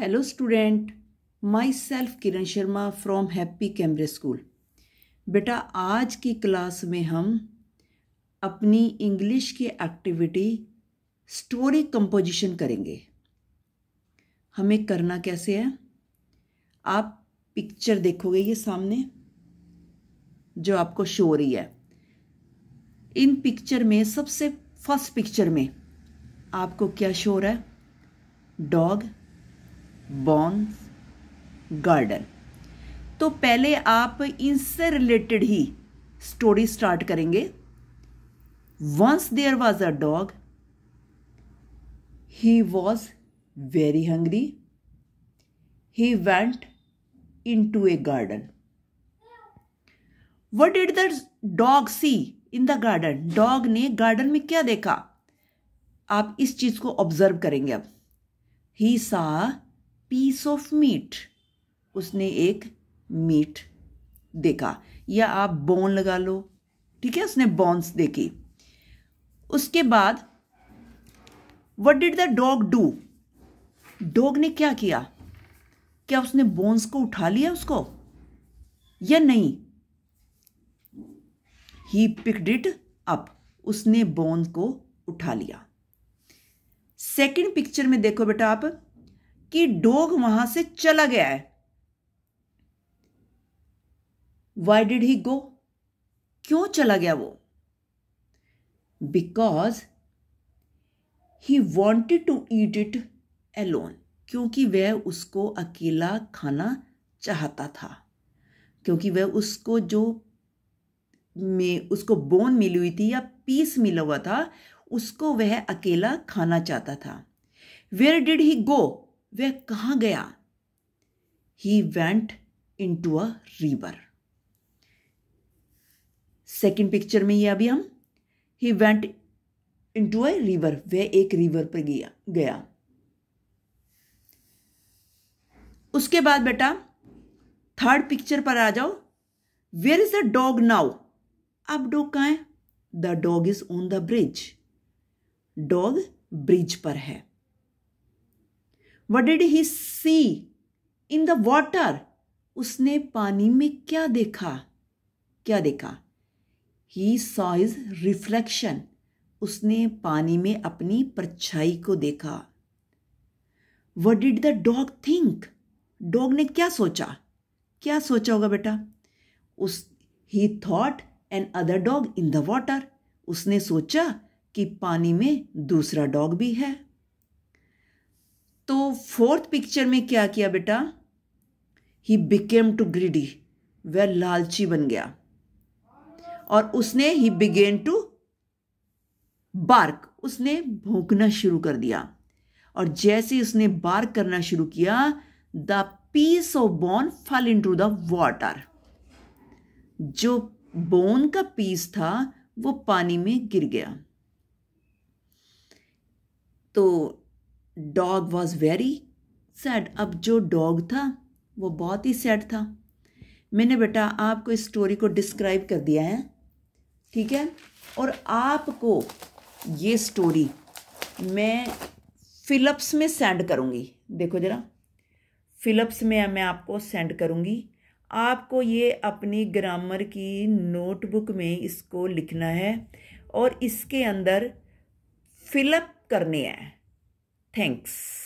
Hello student myself Kiran Sharma from happy Cambridge school बेटा, आज की क्लास में हम अपनी इंग्लिश की एक्टिविटी स्टोरी कंपोजिशन करेंगे। हमें करना कैसे है? आप पिक्चर देखोगे ये सामने, जो आपको शो हो रही है। इन पिक्चर में, सबसे फ़र्स्ट पिक्चर में आपको क्या शो रहा है? डॉग बॉन्स गार्डन तो पहले आप इनसे रिलेटेड ही स्टोरी स्टार्ट करेंगे। Once there was a dog he was very hungry he went into a garden what did the dog see in the garden dog ने गार्डन में क्या देखा? आप इस चीज़ को ऑब्ज़र्व करेंगे अब। ही सा पीस ऑफ़ मीट उसने एक मीट देखा। या आप बोन लगा लो। ठीक है? उसने बोन्स देखी। उसके बाद what did the dog do dog ने क्या किया? क्या उसने बोन्स को उठा लिया उसको? या नहीं? ही पिकड इट अप उसने बोन को उठा लिया। सेकंड पिक्चर में देखो बेटा आप। कि डॉग वहाँ से चला गया है। वाई डिड ही गो क्यों चला गया वो? Because he wanted to eat it alone क्योंकि वह उसको अकेला खाना चाहता था। क्योंकि वह उसको जो में, उसको बोन मिली हुई थी या पीस मिला हुआ था, उसको वह अकेला खाना चाहता था। वेयर डिड ही गो वह कहाँ गया? He went into a river second picture में ये अभी हम he went into a river वह एक रिवर पर गया गया। उसके बाद बेटा थर्ड पिक्चर पर आ जाओ। Where is the dog now अब डॉग कहाँ है? The dog is on the bridge dog bridge पर है। What did he see in the water उसने पानी में क्या देखा? क्या देखा? ही सॉ इज़ रिफ्लेक्शन उसने पानी में अपनी परछाई को देखा। What did the dog think dog ने क्या सोचा? क्या सोचा होगा बेटा? उस he thought another dog in the water उसने सोचा कि पानी में दूसरा डॉग भी है। तो फोर्थ पिक्चर में क्या किया बेटा? ही बिकेम टू ग्रीडी वह लालची बन गया। और उसने ही बिगेन टू बार्क उसने भूखना शुरू कर दिया। और जैसे उसने बार्क करना शुरू किया the piece of bone fell into the water जो बोन का पीस था, वो पानी में गिर गया। तो डॉग वॉज़ वेरी सैड अब जो डॉग था, वो बहुत ही सैड था। मैंने बेटा आपको इस स्टोरी को डिस्क्राइब कर दिया है, ठीक है? और आपको ये स्टोरी मैं फिलप्स में सेंड करूँगी। देखो ज़रा। फिलप्स में मैं आपको सेंड करूँगी। आपको ये अपनी ग्रामर की नोटबुक में इसको लिखना है और इसके अंदर फिलअप करने हैं। Thanks.